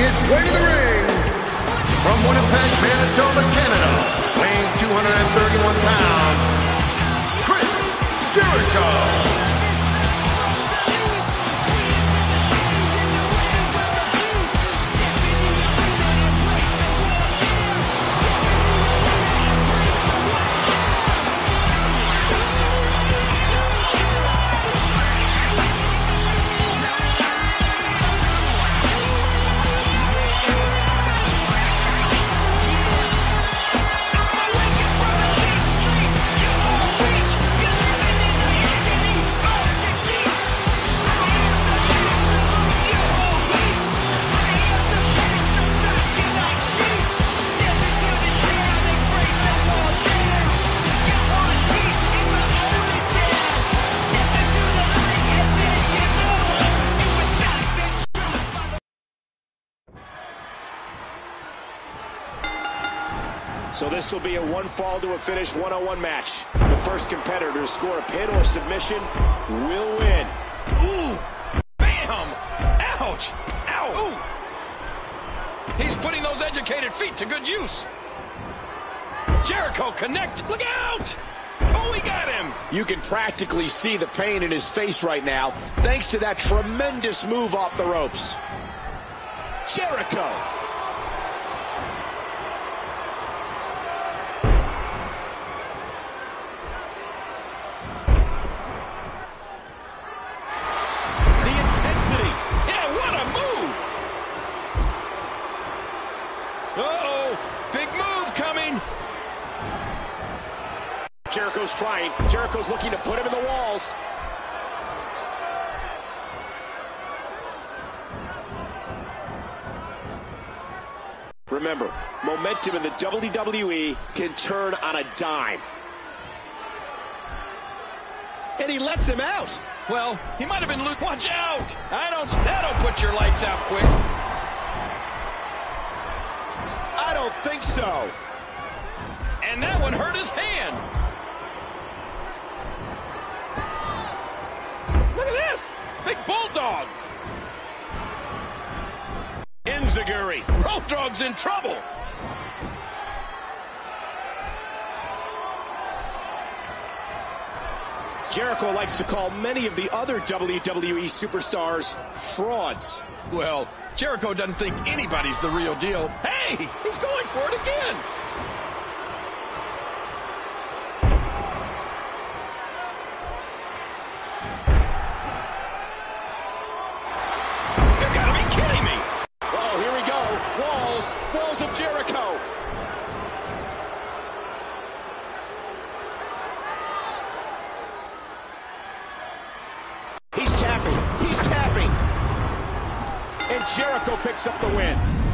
his way to the ring from Winnipeg, Manitoba, Canada, So this will be a one fall to a finish one-on-one match. The first competitor to score a pin or submission will win. Ooh! Bam! Ouch! Ow! Ooh! He's putting those educated feet to good use. Jericho connect. Look out! Oh, he got him! You can practically see the pain in his face right now, thanks to that tremendous move off the ropes. Jericho Jericho's trying. Jericho's looking to put him in the walls. Remember, momentum in the WWE can turn on a dime. And he lets him out. Well, he might have been loose. Watch out! I don't. That'll put your lights out quick. I don't think so. And that one hurt his hand. Big Bulldog. Enzuigiri. Road Dog's in trouble. Jericho likes to call many of the other WWE superstars frauds. Well, Jericho doesn't think anybody's the real deal. Hey, he's going for it again. Jericho picks up the win.